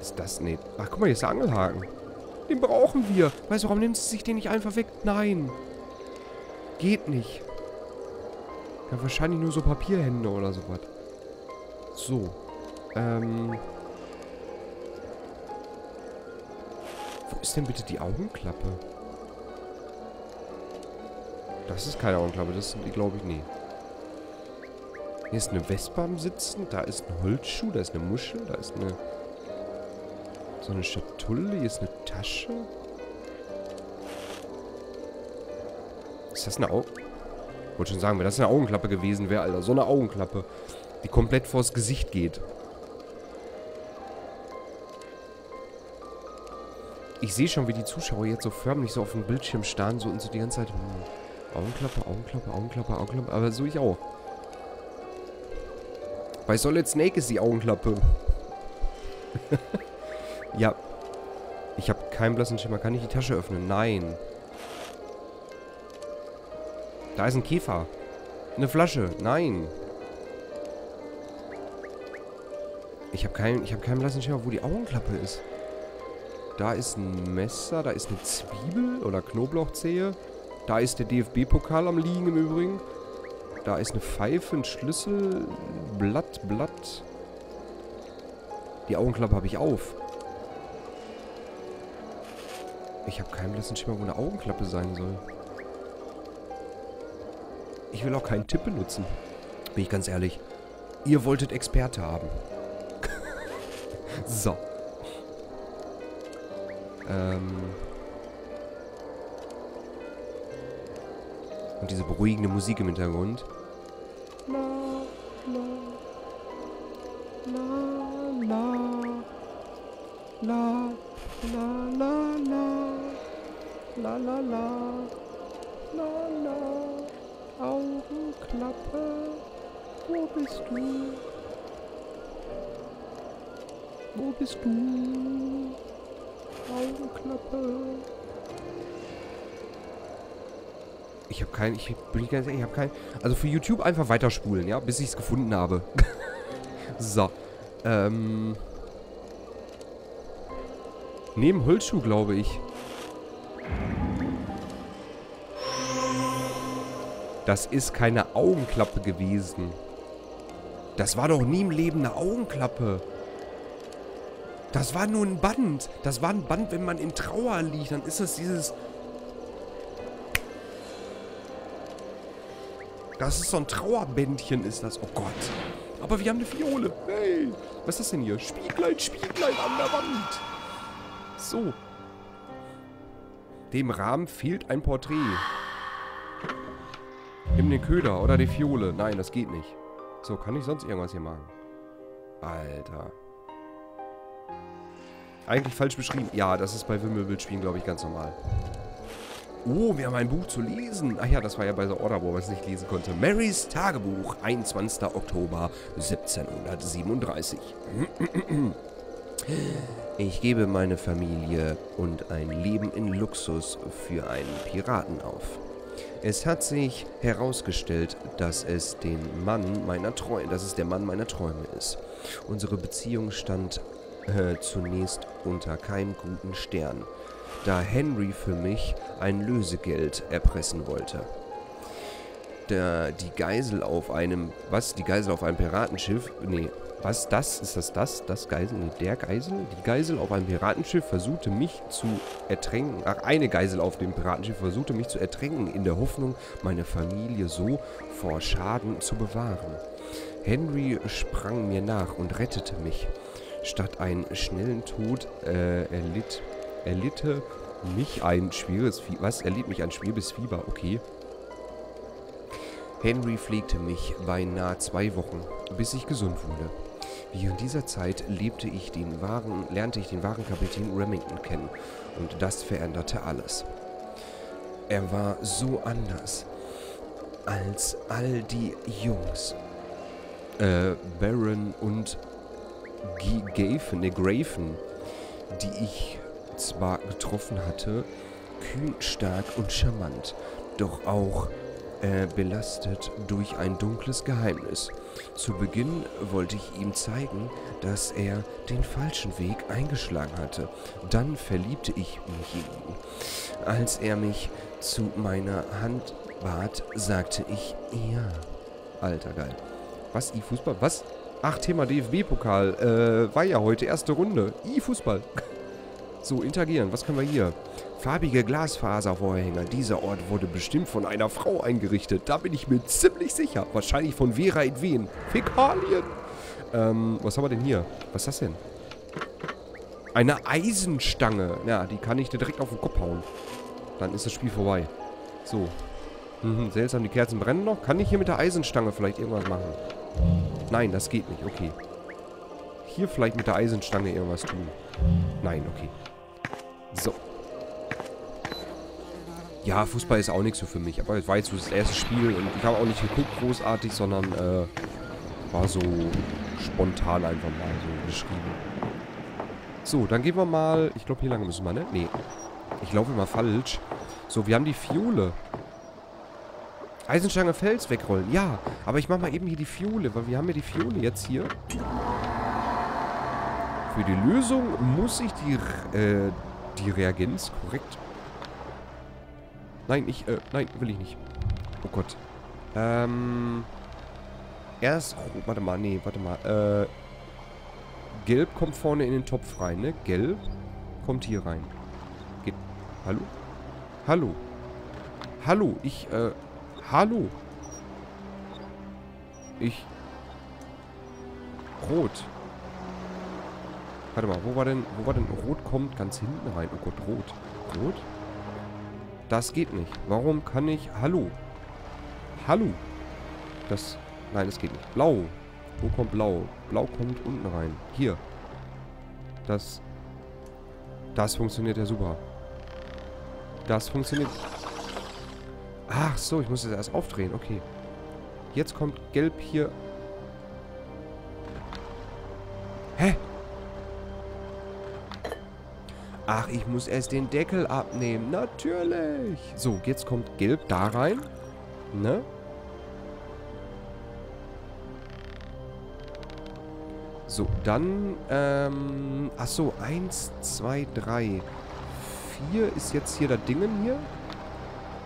Ist das nicht... Ach, guck mal, hier ist der Angelhaken. Den brauchen wir. Weißt du, warum nimmt sie sich den nicht einfach weg? Nein. Geht nicht. Ja, wahrscheinlich nur so Papierhände oder sowas. So. Ähm... Wo ist denn bitte die Augenklappe? Das ist keine Augenklappe, das sind die, glaube ich, nie. Hier ist eine Wespe am Sitzen, da ist ein Holzschuh, da ist eine Muschel, da ist eine... So eine Schatulle, hier ist eine Tasche. Ist das eine Augen... Wollte schon sagen, wenn das eine Augenklappe gewesen wäre, Alter. So eine Augenklappe, die komplett vors Gesicht geht. Ich sehe schon, wie die Zuschauer jetzt so förmlich so auf dem Bildschirm starren so und so die ganze Zeit... Hm, Augenklappe, Augenklappe, Augenklappe, Augenklappe. Aber so ich auch. Bei Solid Snake ist die Augenklappe. Ich habe keinen blassen Schimmer. Kann ich die Tasche öffnen? Nein. Da ist ein Käfer. Eine Flasche. Nein. Ich habe keinen, ich keinen blassen Schimmer, wo die Augenklappe ist. Da ist ein Messer, da ist eine Zwiebel oder Knoblauchzehe. Da ist der DFB-Pokal am liegen im Übrigen. Da ist eine Pfeife, ein Schlüssel, Blatt, Blatt. Die Augenklappe habe ich auf. Ich habe keinen blassen Schimmer, wo eine Augenklappe sein soll. Ich will auch keinen Tipp benutzen. Bin ich ganz ehrlich. Ihr wolltet Experte haben. so. Ähm... Und diese beruhigende Musik im Hintergrund. La, la, la, la, la, la, la, la, la, la, la, la, Augenklappe, wo bist du? Wo bist du? Augenklappe. Ich habe keinen, ich bin ganz ehrlich, ich habe keinen. Also für YouTube einfach weiterspulen, ja, bis ich es gefunden habe. so. Ähm. Neben Holzschuh, glaube ich. Das ist keine Augenklappe gewesen. Das war doch nie im Leben eine Augenklappe. Das war nur ein Band. Das war ein Band, wenn man in Trauer liegt. Dann ist das dieses Das ist so ein Trauerbändchen, ist das. Oh Gott. Aber wir haben eine Fiole. Hey. Was ist das denn hier? Spieglein, Spieglein an der Wand. So. Dem Rahmen fehlt ein Porträt. Nimm den Köder oder die Fiole. Nein, das geht nicht. So, kann ich sonst irgendwas hier machen? Alter. Eigentlich falsch beschrieben. Ja, das ist bei Wimmelbildspielen, glaube ich, ganz normal. Oh, wir haben ein Buch zu lesen. Ach ja, das war ja bei der Order, wo man es nicht lesen konnte. Marys Tagebuch, 21. Oktober 1737. Ich gebe meine Familie und ein Leben in Luxus für einen Piraten auf. Es hat sich herausgestellt, dass es den Mann meiner Träume, dass es der Mann meiner Träume ist. Unsere Beziehung stand äh, zunächst unter keinem guten Stern da Henry für mich ein Lösegeld erpressen wollte. Der, die Geisel auf einem, was, die Geisel auf einem Piratenschiff, nee, was, das, ist das das, das Geisel, nee, der Geisel? Die Geisel auf einem Piratenschiff versuchte mich zu ertränken, ach, eine Geisel auf dem Piratenschiff versuchte mich zu ertränken, in der Hoffnung, meine Familie so vor Schaden zu bewahren. Henry sprang mir nach und rettete mich. Statt einen schnellen Tod äh, erlitt erlitte mich ein schweres Fieber. Was? Erlitt mich ein schweres Fieber. Okay. Henry pflegte mich beinahe zwei Wochen, bis ich gesund wurde. Während dieser Zeit lebte ich den wahren, lernte ich den wahren Kapitän Remington kennen und das veränderte alles. Er war so anders als all die Jungs. Äh, Baron und G Gafen, ne, Grafen, die ich zwar getroffen hatte, kühn, stark und charmant, doch auch äh, belastet durch ein dunkles Geheimnis. Zu Beginn wollte ich ihm zeigen, dass er den falschen Weg eingeschlagen hatte. Dann verliebte ich mich in ihn. Als er mich zu meiner Hand bat, sagte ich ja. Alter, geil. Was, E-Fußball? Was? Ach, Thema DFB-Pokal. Äh, war ja heute erste Runde. E-Fußball. so, interagieren. Was können wir hier? Farbige Glasfaservorhänge. Dieser Ort wurde bestimmt von einer Frau eingerichtet. Da bin ich mir ziemlich sicher. Wahrscheinlich von Vera Edwen. Fäkalien. Ähm, was haben wir denn hier? Was ist das denn? Eine Eisenstange. Ja, die kann ich dir direkt auf den Kopf hauen. Dann ist das Spiel vorbei. So. Mhm, seltsam, die Kerzen brennen noch. Kann ich hier mit der Eisenstange vielleicht irgendwas machen? Nein, das geht nicht. Okay. Hier vielleicht mit der Eisenstange irgendwas tun. Nein, okay. So. Ja, Fußball ist auch nichts so für mich. Aber es war jetzt so das erste Spiel und ich habe auch nicht geguckt großartig, sondern äh, war so spontan einfach mal so geschrieben. So, dann gehen wir mal... Ich glaube, hier lang müssen wir, ne? Nee. Ich laufe immer falsch. So, wir haben die Fiole. Eisenstange Fels wegrollen. Ja, aber ich mache mal eben hier die Fiole, weil wir haben ja die Fiole jetzt hier. Für die Lösung muss ich die, äh, die Reagenz korrekt Nein, ich, äh, nein, will ich nicht. Oh Gott. Ähm. Erst, oh, warte mal, nee, warte mal. Äh, Gelb kommt vorne in den Topf rein, ne? Gelb kommt hier rein. Geht. Hallo? Hallo? Hallo, ich, äh, hallo? Ich. Rot. Warte mal, wo war denn, wo war denn, Rot kommt ganz hinten rein. Oh Gott, Rot. Rot? Das geht nicht. Warum kann ich... Hallo. Hallo. Das... Nein, das geht nicht. Blau. Wo kommt Blau? Blau kommt unten rein. Hier. Das... Das funktioniert ja super. Das funktioniert... Ach so, ich muss das erst aufdrehen. Okay. Jetzt kommt Gelb hier... Ach, ich muss erst den Deckel abnehmen. Natürlich. So, jetzt kommt Gelb da rein. Ne? So, dann, ähm, ach so, eins, zwei, drei, vier ist jetzt hier das Dingen hier.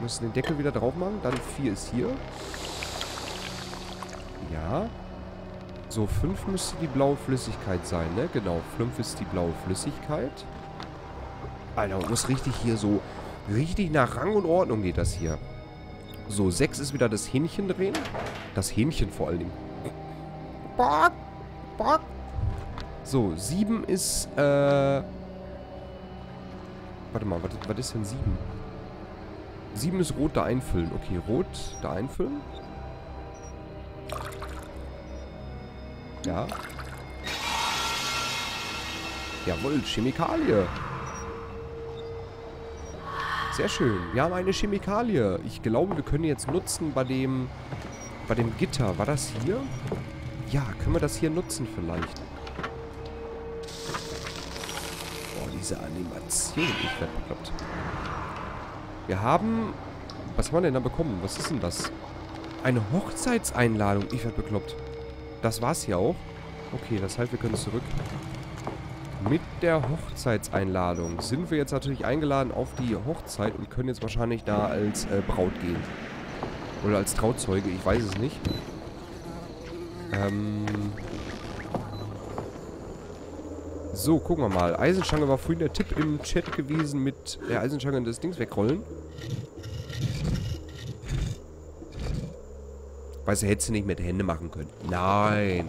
Müssen den Deckel wieder drauf machen. Dann vier ist hier. Ja. So, fünf müsste die blaue Flüssigkeit sein, ne? Genau, fünf ist die blaue Flüssigkeit. Alter, man muss richtig hier so... Richtig nach Rang und Ordnung geht das hier. So, 6 ist wieder das Hähnchen drehen. Das Hähnchen vor allen Dingen. Bock, bock. So, 7 ist, äh... Warte mal, was, was ist denn 7? 7 ist rot da einfüllen. Okay, rot da einfüllen. Ja. Jawohl, Chemikalie. Sehr schön. Wir haben eine Chemikalie. Ich glaube, wir können jetzt nutzen bei dem, bei dem Gitter. War das hier? Ja, können wir das hier nutzen vielleicht? Boah, diese Animation. Ich werde bekloppt. Wir haben... Was haben wir denn da bekommen? Was ist denn das? Eine Hochzeitseinladung. Ich werde bekloppt. Das war's hier auch. Okay, das heißt, wir können zurück. Mit der Hochzeitseinladung sind wir jetzt natürlich eingeladen auf die Hochzeit und können jetzt wahrscheinlich da als äh, Braut gehen. Oder als Trauzeuge, ich weiß es nicht. Ähm... So, gucken wir mal. Eisenstange war vorhin der Tipp im Chat gewesen mit der Eisenstange des Dings wegrollen. Weißt du, hättest du nicht mit Hände machen können. Nein.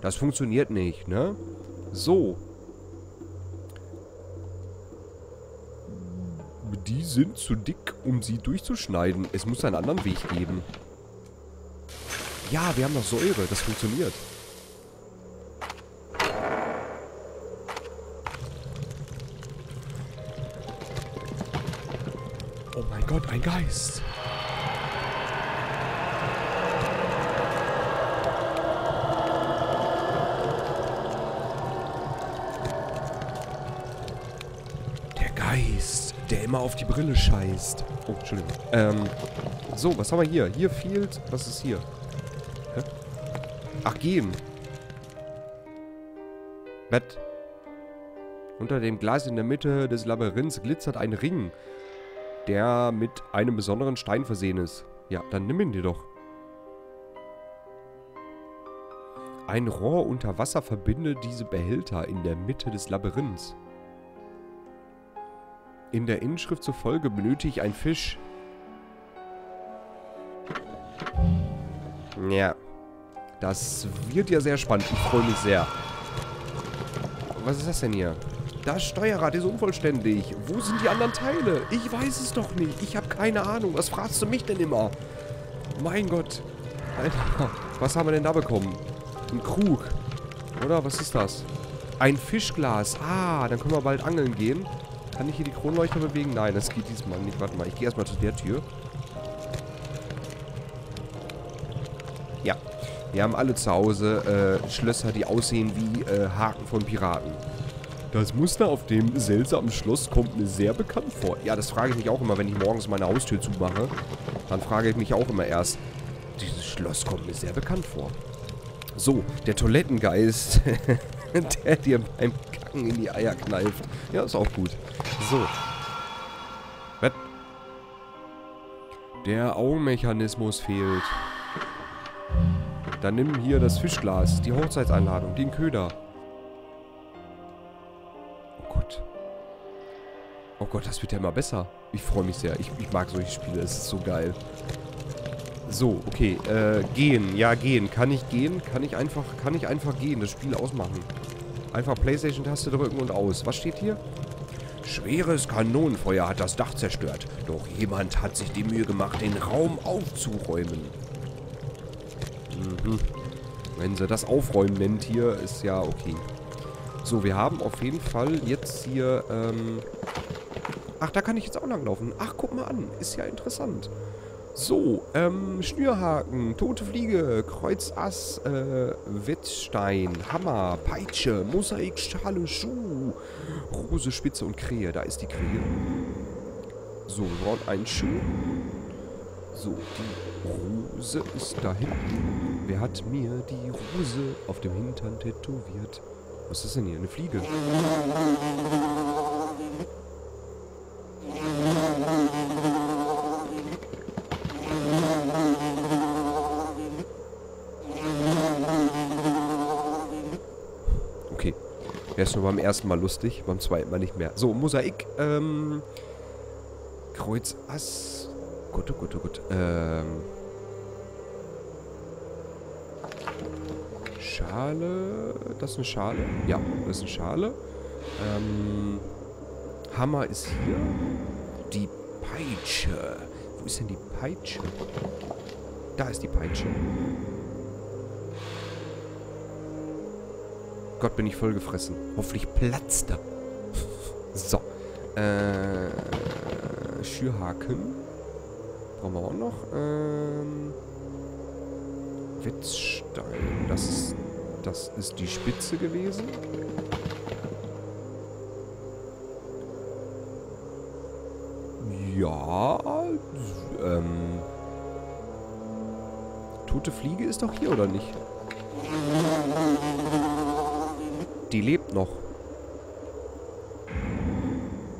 Das funktioniert nicht, ne? So. Die sind zu dick, um sie durchzuschneiden. Es muss einen anderen Weg geben. Ja, wir haben noch Säure. Das funktioniert. Oh mein Gott, ein Geist. Der immer auf die Brille scheißt. Oh, Entschuldigung. Ähm, so, was haben wir hier? Hier fehlt... Was ist hier? Hä? Ach, gehen. Bett. Unter dem Glas in der Mitte des Labyrinths glitzert ein Ring, der mit einem besonderen Stein versehen ist. Ja, dann nimm ihn dir doch. Ein Rohr unter Wasser verbindet diese Behälter in der Mitte des Labyrinths. In der Inschrift zufolge benötige ich einen Fisch. Ja. Das wird ja sehr spannend. Ich freue mich sehr. Was ist das denn hier? Das Steuerrad ist unvollständig. Wo sind die anderen Teile? Ich weiß es doch nicht. Ich habe keine Ahnung. Was fragst du mich denn immer? Mein Gott. Alter, was haben wir denn da bekommen? Ein Krug. Oder? Was ist das? Ein Fischglas. Ah, dann können wir bald angeln gehen. Kann ich hier die Kronleuchter bewegen? Nein, das geht diesmal nicht. Warte mal, ich gehe erstmal zu der Tür. Ja. Wir haben alle zu Hause äh, Schlösser, die aussehen wie äh, Haken von Piraten. Das Muster auf dem seltsamen Schloss kommt mir sehr bekannt vor. Ja, das frage ich mich auch immer, wenn ich morgens meine Haustür zumache. Dann frage ich mich auch immer erst, dieses Schloss kommt mir sehr bekannt vor. So, der Toilettengeist, der dir beim Kacken in die Eier kneift. Ja, ist auch gut. So. Was? Der Augenmechanismus fehlt. Dann nimm hier das Fischglas, die Hochzeitseinladung, den Köder. Oh Gott. Oh Gott, das wird ja immer besser. Ich freue mich sehr. Ich, ich mag solche Spiele. Es ist so geil. So, okay. Äh, gehen. Ja, gehen. Kann ich gehen? Kann ich einfach, kann ich einfach gehen? Das Spiel ausmachen. Einfach Playstation-Taste drücken und aus. Was steht hier? Schweres Kanonenfeuer hat das Dach zerstört. Doch jemand hat sich die Mühe gemacht, den Raum aufzuräumen. Mhm. Wenn sie das Aufräumen nennt hier, ist ja okay. So, wir haben auf jeden Fall jetzt hier, ähm... Ach, da kann ich jetzt auch langlaufen. Ach, guck mal an. Ist ja interessant. So, ähm, Schnürhaken, tote Fliege, Kreuz Ass, äh, Wettstein, Hammer, Peitsche, Mosaik, Schale, Schuh, Rose, Spitze und Krähe. Da ist die Krähe. So, wir brauchen einen Schuh. So, die Rose ist da hinten. Wer hat mir die Rose auf dem Hintern tätowiert? Was ist denn hier? Eine Fliege. Okay. Der ist nur beim ersten Mal lustig, beim zweiten Mal nicht mehr. So, Mosaik. Ähm, Kreuz Ass. Gut, gut, gut. Ähm, Schale. Das ist eine Schale. Ja, das ist eine Schale. Ähm, Hammer ist hier. Die Peitsche. Wo ist denn die Peitsche? Da ist die Peitsche. Gott, bin ich vollgefressen. Hoffentlich platzt er. so. Äh, Schürhaken. Brauchen wir auch noch. Ähm, Wetzstein. Das ist, das ist die Spitze gewesen. Ja. Ähm. Tote Fliege ist doch hier, oder nicht? Die lebt noch.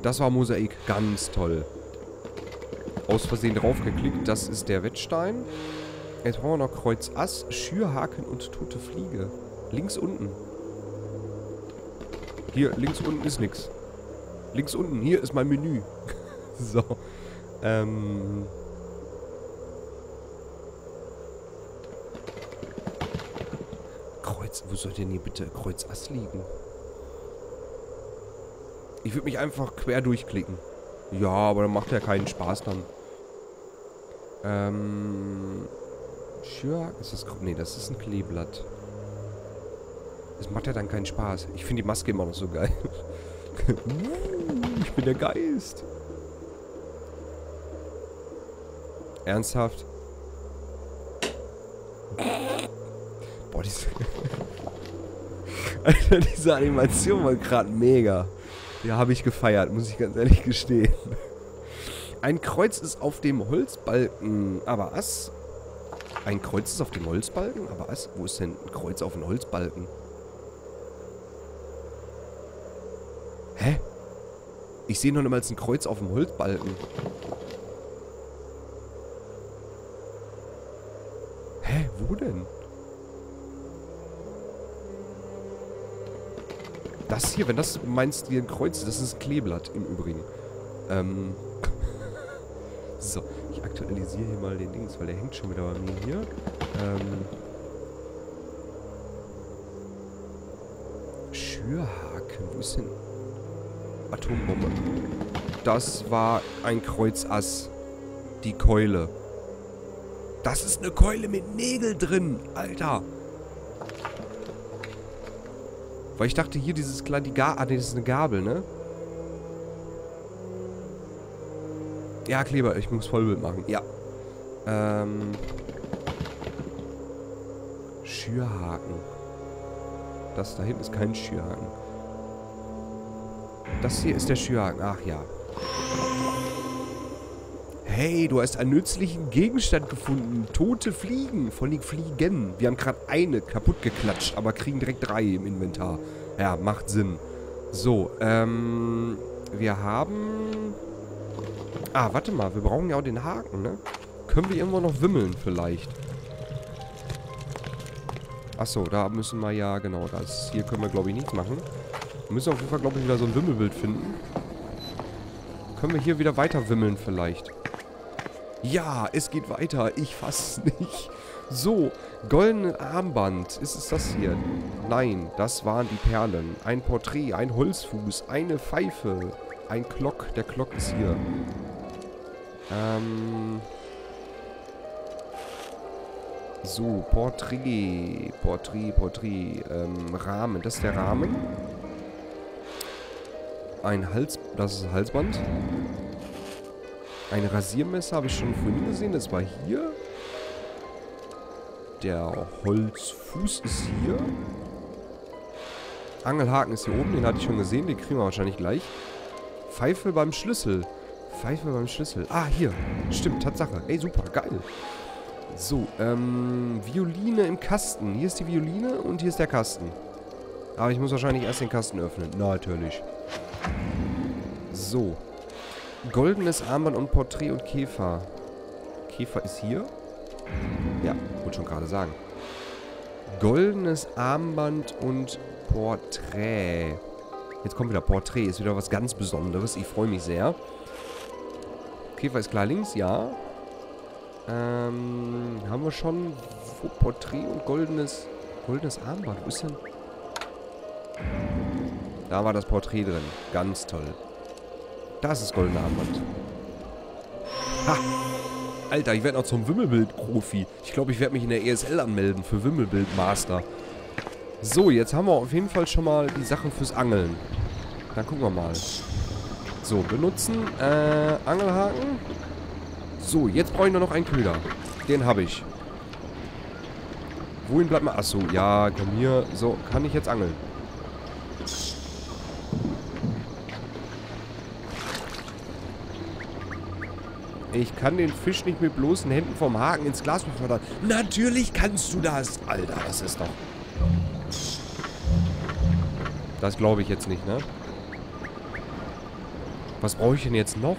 Das war Mosaik. Ganz toll. Aus Versehen draufgeklickt. Das ist der Wettstein. Jetzt brauchen wir noch Kreuz Ass, Schürhaken und tote Fliege. Links unten. Hier, links unten ist nichts. Links unten, hier ist mein Menü. so. Ähm. Kreuz, wo soll denn hier bitte Kreuz Ass liegen? Ich würde mich einfach quer durchklicken. Ja, aber dann macht ja keinen Spaß dann. Ähm. Schürhaken, ist das... Nee, das ist ein Kleeblatt. Das macht ja dann keinen Spaß. Ich finde die Maske immer noch so geil. ich bin der Geist. Ernsthaft? Boah, diese... Alter, diese Animation war gerade mega. Ja, habe ich gefeiert, muss ich ganz ehrlich gestehen. Ein Kreuz ist auf dem Holzbalken. Aber was? Ein Kreuz ist auf dem Holzbalken? Aber was? Wo ist denn ein Kreuz auf dem Holzbalken? Hä? Ich sehe noch niemals ein Kreuz auf dem Holzbalken. Hä? Wo denn? Das hier, wenn das meinst wie ein Kreuz ist, das ist Kleeblatt im Übrigen. Ähm. so, ich aktualisiere hier mal den Dings, weil der hängt schon wieder bei mir hier. Ähm. Schürhaken, wo ist denn... Atombombe. Das war ein Kreuzass. Die Keule. Das ist eine Keule mit Nägel drin, Alter. Weil ich dachte, hier dieses kleine... Die ah, nee, das ist eine Gabel, ne? Ja, Kleber, ich muss Vollbild machen. Ja. Ähm... Schürhaken. Das da hinten ist kein Schürhaken. Das hier ist der Schürhaken. Ach ja. Hey, du hast einen nützlichen Gegenstand gefunden. Tote Fliegen. Von den Fliegen. Wir haben gerade eine kaputt geklatscht, aber kriegen direkt drei im Inventar. Ja, macht Sinn. So, ähm... Wir haben... Ah, warte mal. Wir brauchen ja auch den Haken, ne? Können wir irgendwo noch wimmeln vielleicht? Achso, da müssen wir ja... Genau, das hier können wir, glaube ich, nichts machen. Wir müssen auf jeden Fall, glaube ich, wieder so ein Wimmelbild finden. Können wir hier wieder weiter wimmeln vielleicht? Ja, es geht weiter. Ich fass nicht. So, goldenes Armband. Ist es das hier? Nein, das waren die Perlen. Ein Porträt, ein Holzfuß, eine Pfeife, ein Glock. Der Glock ist hier. Ähm... So, Porträt, Porträt, Porträt, ähm, Rahmen. Das ist der Rahmen. Ein Hals... Das ist ein Halsband. Ein Rasiermesser habe ich schon vorhin gesehen. Das war hier. Der Holzfuß ist hier. Angelhaken ist hier oben. Den hatte ich schon gesehen. Den kriegen wir wahrscheinlich gleich. Pfeife beim Schlüssel. Pfeife beim Schlüssel. Ah, hier. Stimmt, Tatsache. Ey, super. Geil. So, ähm, Violine im Kasten. Hier ist die Violine und hier ist der Kasten. Aber ich muss wahrscheinlich erst den Kasten öffnen. Na, natürlich. So. Goldenes Armband und Porträt und Käfer. Käfer ist hier? Ja, wollte schon gerade sagen. Goldenes Armband und Porträt. Jetzt kommt wieder Porträt. Ist wieder was ganz Besonderes. Ich freue mich sehr. Käfer ist klar links, ja. Ähm, haben wir schon Porträt und goldenes, goldenes Armband. Wo ist denn... Da war das Porträt drin. Ganz toll. Das ist goldene Armband. Ha! Alter, ich werde noch zum Wimmelbild-Profi. Ich glaube, ich werde mich in der ESL anmelden für Wimmelbild-Master. So, jetzt haben wir auf jeden Fall schon mal die Sachen fürs Angeln. Dann gucken wir mal. So, benutzen. Äh, Angelhaken. So, jetzt brauche ich nur noch einen Köder. Den habe ich. Wohin bleibt man? Achso, ja, komm hier. So, kann ich jetzt angeln. Ich kann den Fisch nicht mit bloßen Händen vom Haken ins Glas befördern. Natürlich kannst du das. Alter, das ist doch... Das glaube ich jetzt nicht, ne? Was brauche ich denn jetzt noch?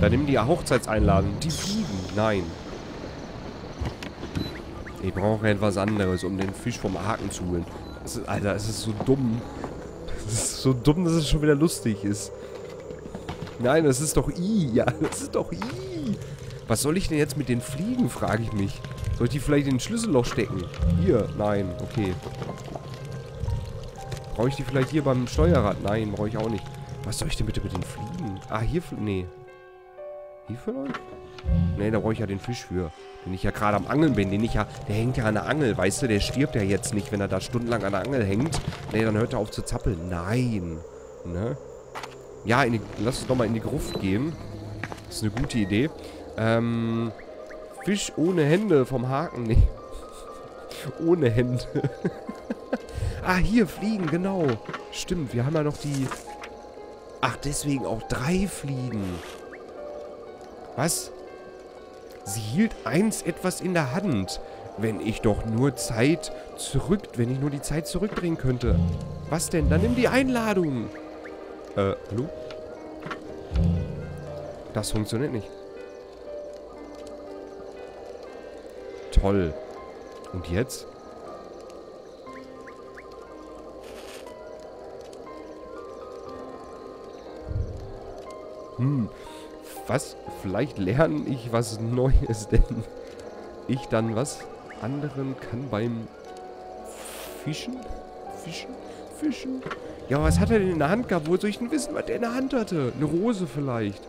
Da nimm die Hochzeitseinladung. Die fliegen. Nein. Ich brauche etwas anderes, um den Fisch vom Haken zu holen. Ist, Alter, es ist so dumm. So dumm, dass es schon wieder lustig ist. Nein, das ist doch I. Ja, das ist doch I. Was soll ich denn jetzt mit den Fliegen, frage ich mich. Soll ich die vielleicht in ein Schlüsselloch stecken? Hier, nein, okay. Brauche ich die vielleicht hier beim Steuerrad? Nein, brauche ich auch nicht. Was soll ich denn bitte mit den Fliegen? Ah, hier, nee. Hier vielleicht? Nee, da brauche ich ja den Fisch für. Den ich ja gerade am Angeln bin. Den ich ja, der hängt ja an der Angel, weißt du? Der stirbt ja jetzt nicht, wenn er da stundenlang an der Angel hängt. Nee, dann hört er auf zu zappeln. Nein. Ne? Ja, die, lass uns doch mal in die Gruft gehen. Das ist eine gute Idee. Ähm, Fisch ohne Hände vom Haken. Nee. ohne Hände. Ah, hier, Fliegen, genau. Stimmt, wir haben ja noch die... Ach, deswegen auch drei Fliegen. Was? Sie hielt eins etwas in der Hand. Wenn ich doch nur Zeit zurück... Wenn ich nur die Zeit zurückdrehen könnte. Was denn? Dann nimm die Einladung. Äh, hallo? Das funktioniert nicht. Toll. Und jetzt? Hm. Was? Vielleicht lerne ich was Neues, denn ich dann was anderen kann beim Fischen? Fischen? Fischen? Ja, was hat er denn in der Hand gehabt? Wo soll ich denn wissen, was der in der Hand hatte? Eine Rose vielleicht.